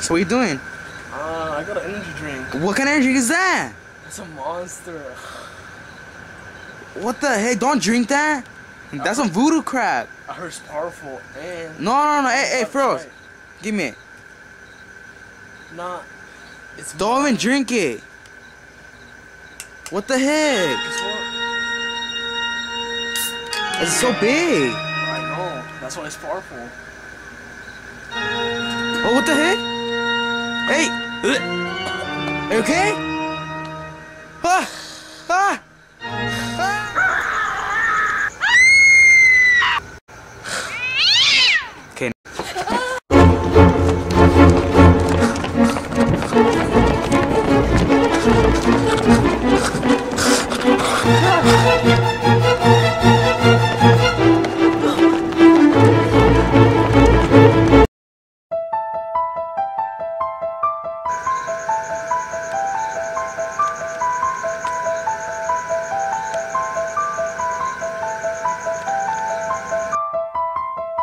So what are you doing? Uh, I got an energy drink. What kind of energy is that? It's a monster. What the heck? Don't drink that. That's some voodoo crap. I heard it's powerful and. No, no, no. Hey, hey, Froze. right. Give me it. Nah. It's Don't mine. even drink it. What the heck? What? It's so big. I know. That's why it's powerful. Oh, what the heck? Hey. Okay? Ah. Ah. ah. Okay.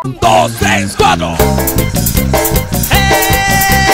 dos, seis, cuatro. ¡Hey!